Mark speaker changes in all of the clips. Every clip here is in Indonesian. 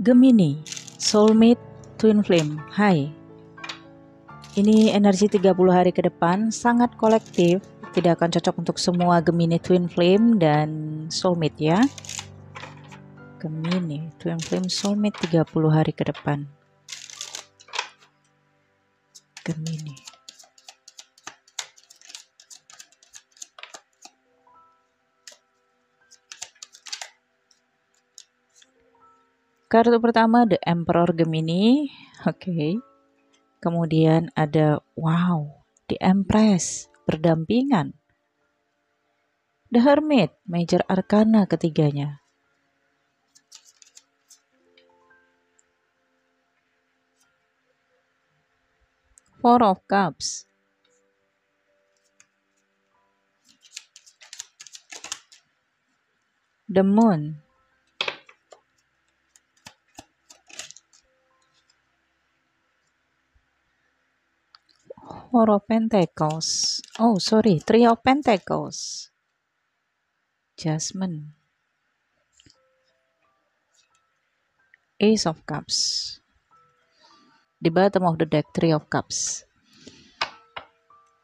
Speaker 1: Gemini, Soulmate Twin Flame. Hai. Ini energi 30 hari ke depan sangat kolektif, tidak akan cocok untuk semua Gemini Twin Flame dan Soulmate ya. Gemini, Twin Flame Soulmate 30 hari ke depan. Gemini. Kartu pertama The Emperor Gemini. Oke. Okay. Kemudian ada wow, The Empress berdampingan. The Hermit, Major Arcana ketiganya. Four of Cups. The Moon, Four of Pentacles. Oh, sorry, Three of Pentacles. Jasmine. Ace of Cups. Di bottom of the deck, Three of Cups.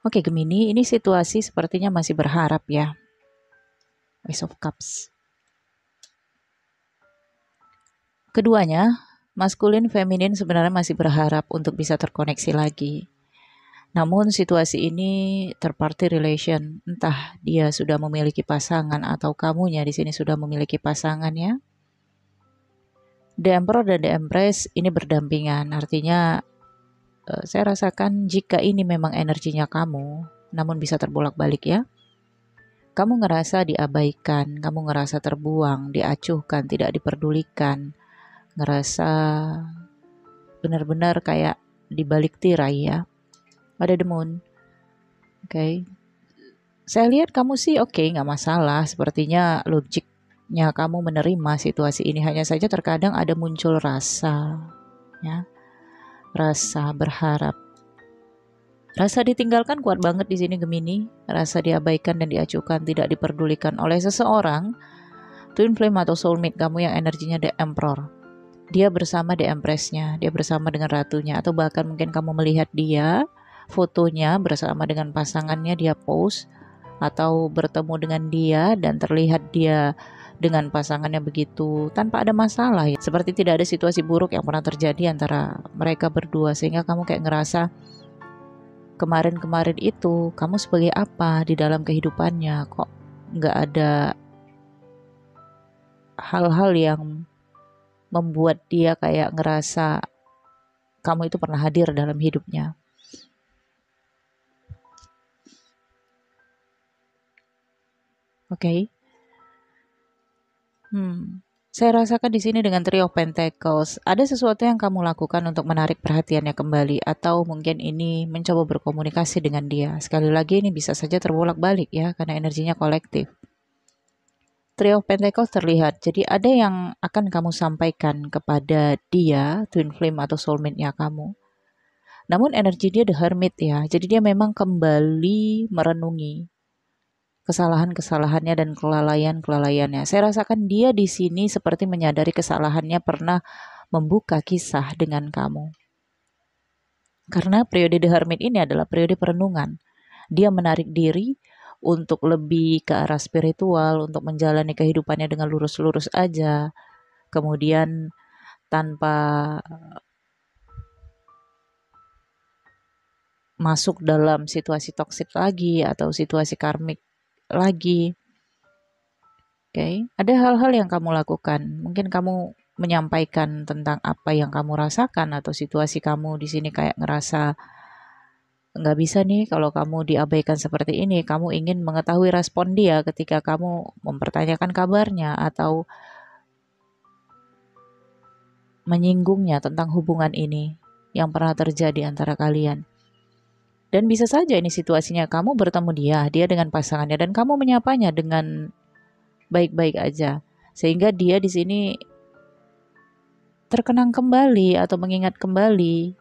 Speaker 1: Oke, Gemini, ini situasi sepertinya masih berharap ya. Ace of Cups. Keduanya, maskulin, feminin sebenarnya masih berharap untuk bisa terkoneksi lagi namun situasi ini terparty relation, entah dia sudah memiliki pasangan atau kamunya di sini sudah memiliki pasangan ya. The Emperor dan The Empress ini berdampingan, artinya uh, saya rasakan jika ini memang energinya kamu, namun bisa terbolak-balik ya. Kamu ngerasa diabaikan, kamu ngerasa terbuang, diacuhkan, tidak diperdulikan, ngerasa benar-benar kayak dibalik tirai ya pada the moon. Oke. Okay. Saya lihat kamu sih oke, okay, nggak masalah. Sepertinya logiknya kamu menerima situasi ini. Hanya saja terkadang ada muncul rasa, ya, rasa berharap. Rasa ditinggalkan kuat banget di sini Gemini. Rasa diabaikan dan diacuhkan, tidak diperdulikan oleh seseorang. Twin flame atau soulmate kamu yang energinya the emperor. Dia bersama the empressnya, dia bersama dengan ratunya, atau bahkan mungkin kamu melihat dia fotonya bersama dengan pasangannya dia post atau bertemu dengan dia dan terlihat dia dengan pasangannya begitu tanpa ada masalah ya. Seperti tidak ada situasi buruk yang pernah terjadi antara mereka berdua sehingga kamu kayak ngerasa kemarin-kemarin itu kamu sebagai apa di dalam kehidupannya kok nggak ada hal-hal yang membuat dia kayak ngerasa kamu itu pernah hadir dalam hidupnya. Oke. Okay. Hmm. Saya rasakan di sini dengan Trio Pentacles, ada sesuatu yang kamu lakukan untuk menarik perhatiannya kembali atau mungkin ini mencoba berkomunikasi dengan dia. Sekali lagi ini bisa saja terbolak-balik ya karena energinya kolektif. Trio Pentacles terlihat, jadi ada yang akan kamu sampaikan kepada dia, Twin Flame atau soulmate-nya kamu. Namun energi dia The Hermit ya, jadi dia memang kembali merenungi kesalahan-kesalahannya dan kelalaian-kelalaiannya. Saya rasakan dia di sini seperti menyadari kesalahannya pernah membuka kisah dengan kamu. Karena periode The Hermit ini adalah periode perenungan. Dia menarik diri untuk lebih ke arah spiritual, untuk menjalani kehidupannya dengan lurus-lurus aja. Kemudian tanpa masuk dalam situasi toksik lagi atau situasi karmik lagi. Oke, okay. ada hal-hal yang kamu lakukan. Mungkin kamu menyampaikan tentang apa yang kamu rasakan atau situasi kamu di sini kayak ngerasa nggak bisa nih kalau kamu diabaikan seperti ini. Kamu ingin mengetahui respon dia ketika kamu mempertanyakan kabarnya atau menyinggungnya tentang hubungan ini yang pernah terjadi antara kalian. Dan bisa saja ini situasinya kamu bertemu dia, dia dengan pasangannya dan kamu menyapanya dengan baik-baik aja. Sehingga dia di sini terkenang kembali atau mengingat kembali.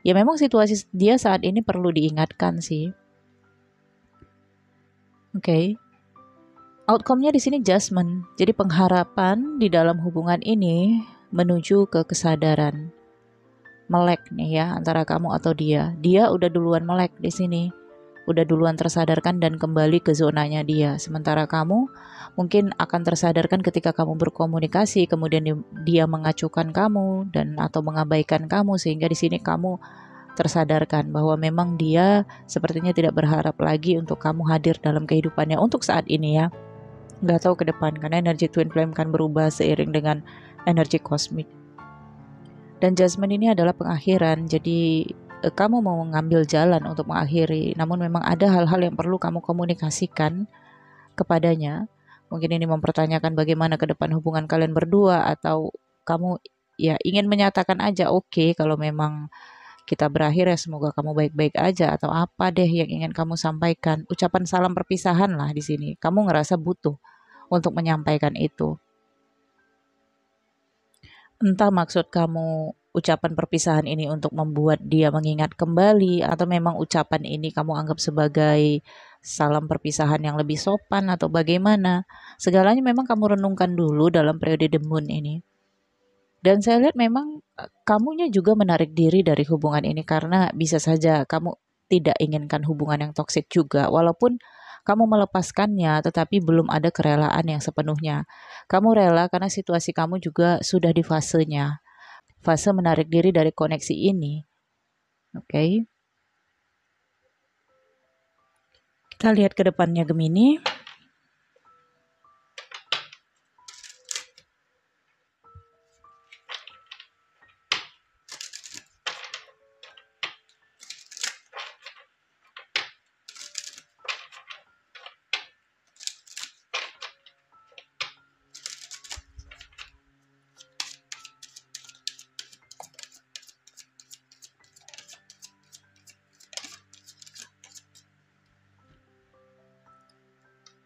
Speaker 1: Ya memang situasi dia saat ini perlu diingatkan sih. Oke. Okay. Outcome-nya di sini judgment. Jadi pengharapan di dalam hubungan ini menuju ke kesadaran. Melek nih ya antara kamu atau dia. Dia udah duluan melek di sini. Udah duluan tersadarkan dan kembali ke zonanya dia. Sementara kamu mungkin akan tersadarkan ketika kamu berkomunikasi, kemudian dia mengacukan kamu dan atau mengabaikan kamu sehingga di sini kamu tersadarkan bahwa memang dia sepertinya tidak berharap lagi untuk kamu hadir dalam kehidupannya untuk saat ini ya nggak tahu ke depan karena energi twin flame kan berubah seiring dengan energi kosmik dan judgment ini adalah pengakhiran jadi eh, kamu mau mengambil jalan untuk mengakhiri namun memang ada hal-hal yang perlu kamu komunikasikan kepadanya mungkin ini mempertanyakan bagaimana ke depan hubungan kalian berdua atau kamu ya ingin menyatakan aja oke okay, kalau memang kita berakhir ya semoga kamu baik-baik aja atau apa deh yang ingin kamu sampaikan. Ucapan salam perpisahan lah di sini. Kamu ngerasa butuh untuk menyampaikan itu. Entah maksud kamu ucapan perpisahan ini untuk membuat dia mengingat kembali atau memang ucapan ini kamu anggap sebagai salam perpisahan yang lebih sopan atau bagaimana. Segalanya memang kamu renungkan dulu dalam periode moon ini. Dan saya lihat memang e, kamunya juga menarik diri dari hubungan ini karena bisa saja kamu tidak inginkan hubungan yang toksik juga walaupun kamu melepaskannya tetapi belum ada kerelaan yang sepenuhnya. Kamu rela karena situasi kamu juga sudah di fasenya. Fase menarik diri dari koneksi ini. Oke. Okay. Kita lihat ke depannya Gemini.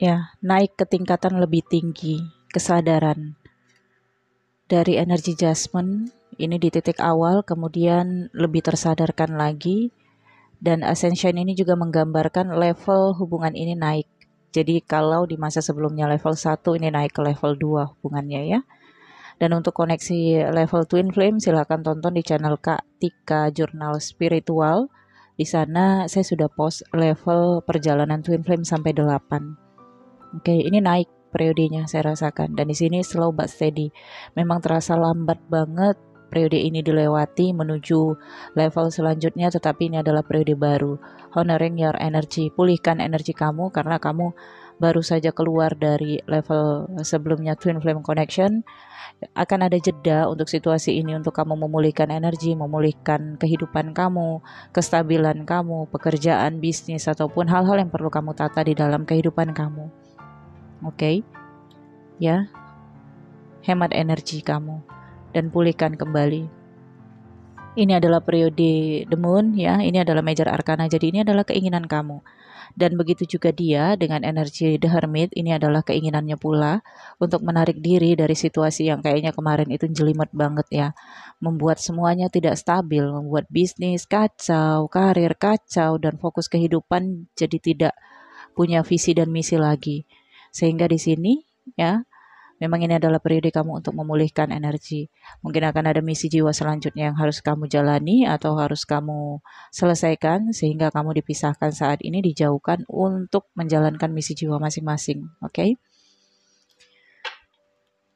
Speaker 1: Ya naik ke tingkatan lebih tinggi kesadaran. Dari energi jasmine ini di titik awal kemudian lebih tersadarkan lagi dan ascension ini juga menggambarkan level hubungan ini naik. Jadi kalau di masa sebelumnya level 1 ini naik ke level 2 hubungannya ya. Dan untuk koneksi level twin flame silahkan tonton di channel Kak Tika Jurnal Spiritual. Di sana saya sudah post level perjalanan twin flame sampai 8 Oke, okay, ini naik periodenya saya rasakan dan di sini slow but steady. Memang terasa lambat banget periode ini dilewati menuju level selanjutnya tetapi ini adalah periode baru. Honoring your energy, pulihkan energi kamu karena kamu baru saja keluar dari level sebelumnya twin flame connection akan ada jeda untuk situasi ini untuk kamu memulihkan energi, memulihkan kehidupan kamu, kestabilan kamu, pekerjaan, bisnis ataupun hal-hal yang perlu kamu tata di dalam kehidupan kamu. Oke. Okay? Ya. Hemat energi kamu dan pulihkan kembali. Ini adalah periode the moon ya. Ini adalah major arcana. Jadi ini adalah keinginan kamu. Dan begitu juga dia dengan energi The Hermit, ini adalah keinginannya pula untuk menarik diri dari situasi yang kayaknya kemarin itu jelimet banget ya. Membuat semuanya tidak stabil, membuat bisnis kacau, karir kacau, dan fokus kehidupan jadi tidak punya visi dan misi lagi. Sehingga di sini ya memang ini adalah periode kamu untuk memulihkan energi. Mungkin akan ada misi jiwa selanjutnya yang harus kamu jalani atau harus kamu selesaikan sehingga kamu dipisahkan saat ini dijauhkan untuk menjalankan misi jiwa masing-masing. Oke? Okay?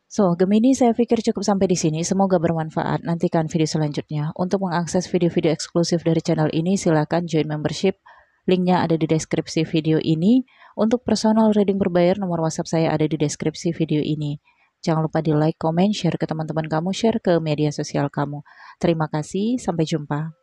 Speaker 1: So, Gemini saya pikir cukup sampai di sini. Semoga bermanfaat. Nantikan video selanjutnya. Untuk mengakses video-video eksklusif dari channel ini, silakan join membership. Linknya ada di deskripsi video ini. Untuk personal reading berbayar, nomor WhatsApp saya ada di deskripsi video ini. Jangan lupa di like, comment, share ke teman-teman kamu, share ke media sosial kamu. Terima kasih, sampai jumpa.